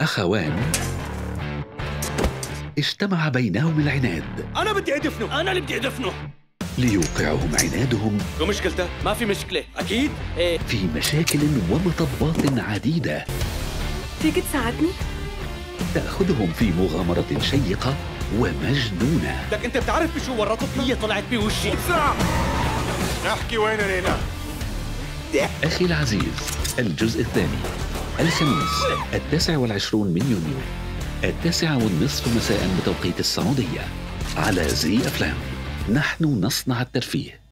أخوان اجتمع بينهم العناد. أنا بدي أدفنه. أنا اللي بدي أدفنه. ليوقعهم عنادهم. شو مشكلته؟ ما في مشكلة. أكيد؟ إيه. في مشاكل ومطبات عديدة. فيك تساعدني؟ تأخذهم في مغامرة شيقة ومجنونة. بدك أنت بتعرف بشو ورطتنا هي طلعت بوشي. احكي وين ليلى أخي العزيز الجزء الثاني. الخميس التاسع والعشرون من يونيو التاسعة والنصف مساء بتوقيت السعودية على زي أفلام نحن نصنع الترفيه.